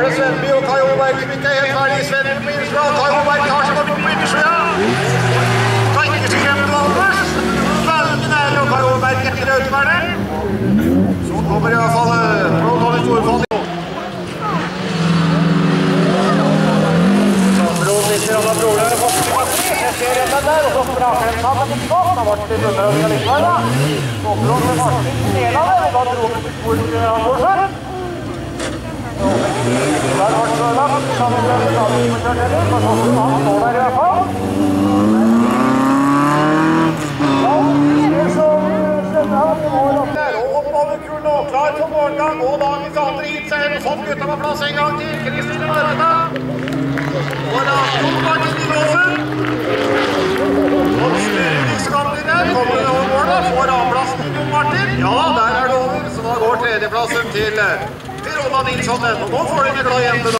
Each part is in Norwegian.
Öğretmen Büyük Kayoğlu ekibi THK Lisesi'nin Birinci Kayoğlu Klar for morgengang og dagens andre hit seg hjem. Sånn, gutta på plass en gang til. Christer Varda. Og Rasmus Martin Nikolsen. Og snurringskapteinen kommer over målet. Får avplassen til Martin. Ja, der er det over. Så da går tredjeplassen til Per Ola Nilsson. Og nå får de med glad jente.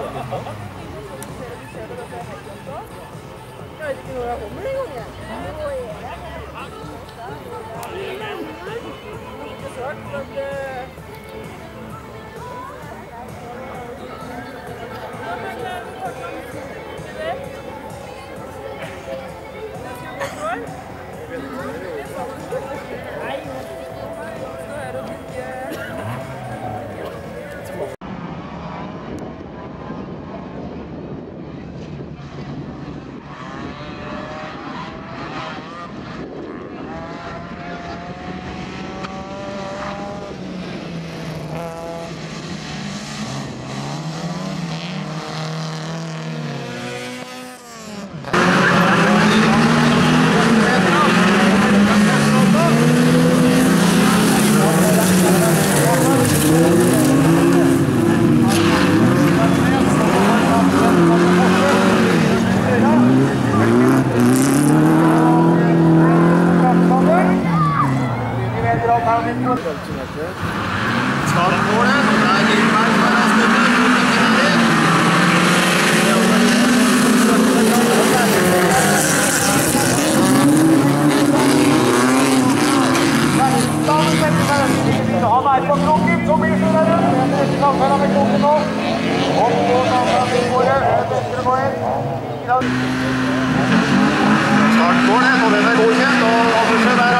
Jeg vet ikke når jeg kommer engang, Startmålet, og den er godkjent. og Andersen er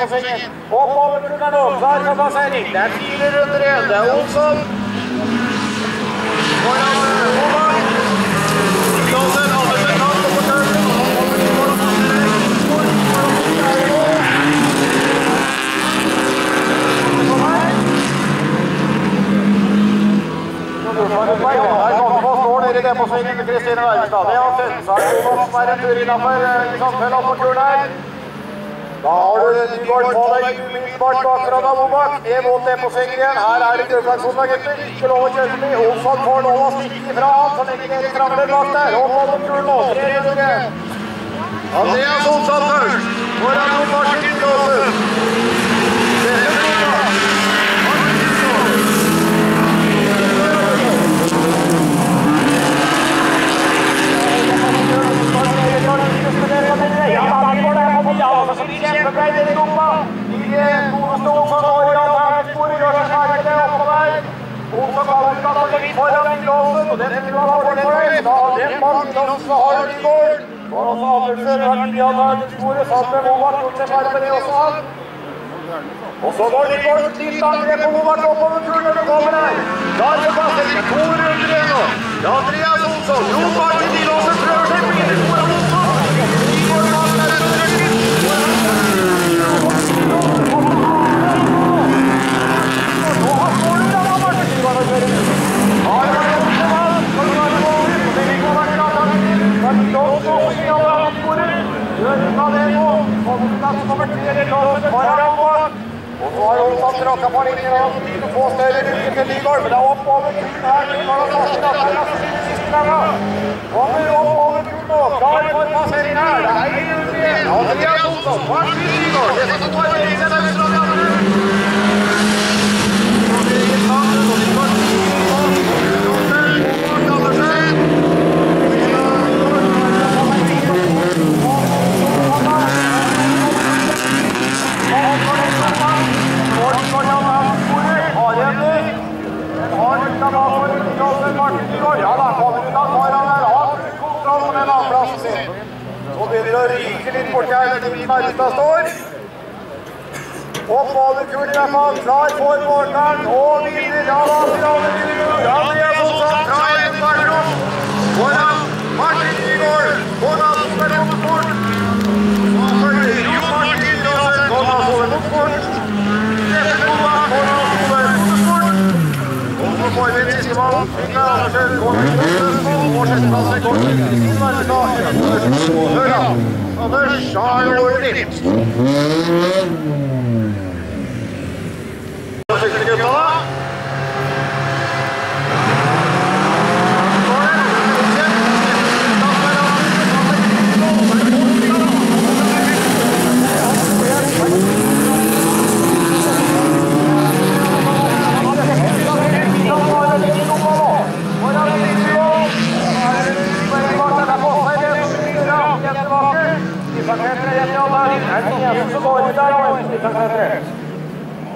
låsen ned Opp over tunnelen nå, klar for passering. Det er fire runder igjen. Det er Olsson. Foran Håvard. Låsen, Andersen, kan i deposvingen med Kristine Vervestad. Det har Sønstad Jonas som er en tur innenfor i samfunnet opp på turen her. Da har du Nygaard på deg umiddelbart bakfra da, Bobak. Det er på svingen igjen. Her er det Gudbrandsson da, gutter. Ikke lov å kjøre forbi. Olsson får lov å stikke ifra han, så lenge dere krangler bak der. Og på den kulen nå. Tre runder. Andreas Olsson først. Foran Martin Jåsen. Dette blir bra. Martin Jåsen. Og så går godt litt angrep på Håvard oppover turen når du kommer her. Da er det plass to runder igjen nå. Andreas Olsson, Jon Martin Nilåsen prøver seg på inne foran Olsson. Igor Magne er under Nå har Skålen da, Martin Nygaard å kjøre. Har det vært opp til mann, så du har det over. Og det vil gå vært klart av det. Men lås nå i alle Olsson tråkka på det er altså. Kommer er egen saus fra de andre. Så begynner det å ryke litt bort her der Marstad står. Oppover kulen i hvert fall. Klar for Morgan. Og videre. Ja da, finale videre. Ja, det er Olsson. Fra en fartrom. Foran Martin Nygaard. Foran Sverre Motorsport. Jon Martin Nygaard. Jonas Ove Motorsport. Steffen Nova. Jonas Ove Motorsport. Og så får vi en sistemann. Mikkel Andersen. Gård Motorsport. Vår sisteplass er Gård Kristin Marstad. Hør da. Anders Charlo Litt. Sykkelgutta, da?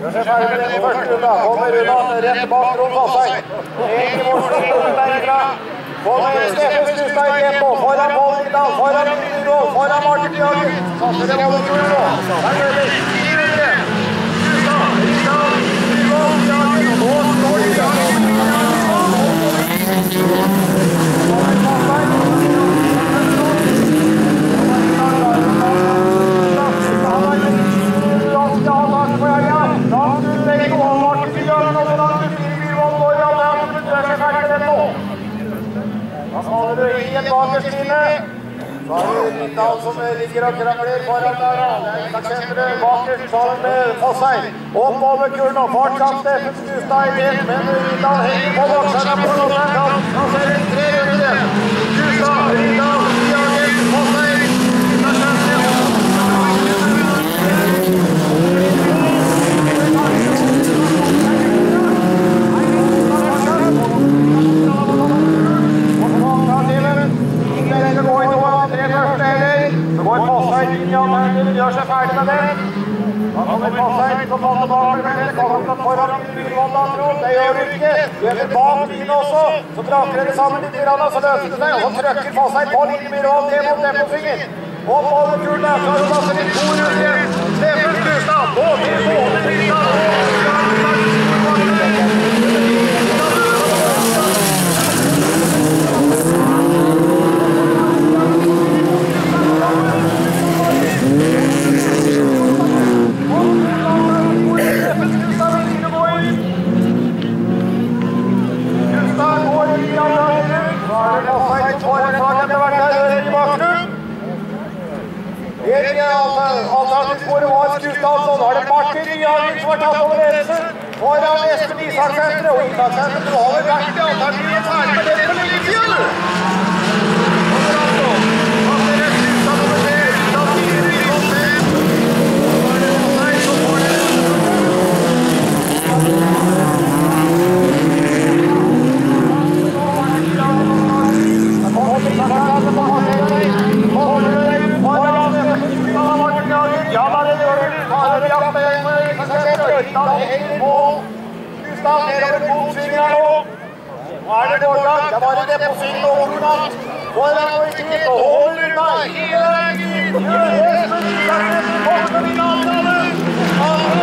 Gjør seg ferdig med den første runda. Kommer unna rett bak Trond Vasseng. Egentlig Morsen Stoltenberg. Kommer Steffen Stustad i tempo. Foran Pål Vidal. Foran Vidal, Nygaard, Bjørgen. Og står de Da er det Rindal som ligger og krangler foran der. er Inntakssenteret bakerst sammen med Fossheim. Oppover kulen og fortsatt Steffen Skustad i det, men Rindal henger på vokserne på Lodderen. Han ser en tre runder. Skustad, Rindal, gjør seg ferdig med det. Han kommer Fossheim som faller bakover, men det kommer ikke foran Bilvolda, Det gjør du ikke. Er bak bilen også. Så braker dere sammen litt, så løser det seg. Og så Fossheim på linje med råd ned mot Depposvingen. Oppover kuren der, så har du plass til to runder igjen. Steffen Skustad, på til både Skustad går i andre Så er det Fossheim som får en sak etter hvert der, hører i bakgrunnen. Erik Alternativsporet var Skustad, nå er det Martin Nyhagen som har tatt over ledelsen. Foran Espen Isakssenteret, og Isak-senteret vel vært i alternativet ferdig med det for lenge siden, du? Kommer altså. Passerer Skustad nummer tre, Skustad fire, Nyhagen fem. Så er det Fossheim som får det. Nå er det fortsatt. Det er bare det på svingen og overnatt. Foran og ikke helt, og hold unna hele veien. Gjør det som vi sagt, vi kommer til å vinne avtalen. Avtalen,